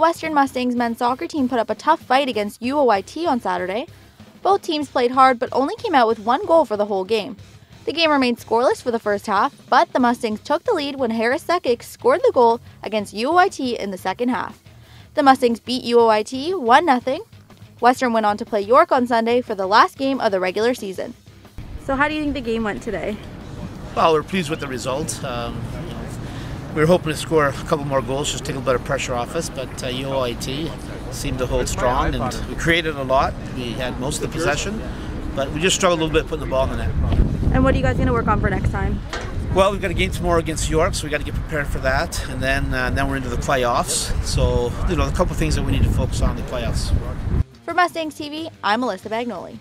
The Western Mustangs men's soccer team put up a tough fight against UOIT on Saturday. Both teams played hard but only came out with one goal for the whole game. The game remained scoreless for the first half, but the Mustangs took the lead when Harris Sekic scored the goal against UOIT in the second half. The Mustangs beat UOIT 1 0. Western went on to play York on Sunday for the last game of the regular season. So, how do you think the game went today? Well, we're pleased with the result. Um, we were hoping to score a couple more goals, just take a little of pressure off us, but uh, UOIT seemed to hold strong and we created a lot. We had most of the possession, but we just struggled a little bit putting the ball in the net. And what are you guys going to work on for next time? Well, we've got a game tomorrow against York, so we got to get prepared for that, and then uh, then we're into the playoffs. So you know, a couple of things that we need to focus on in the playoffs. For Mustangs TV, I'm Melissa Bagnoli.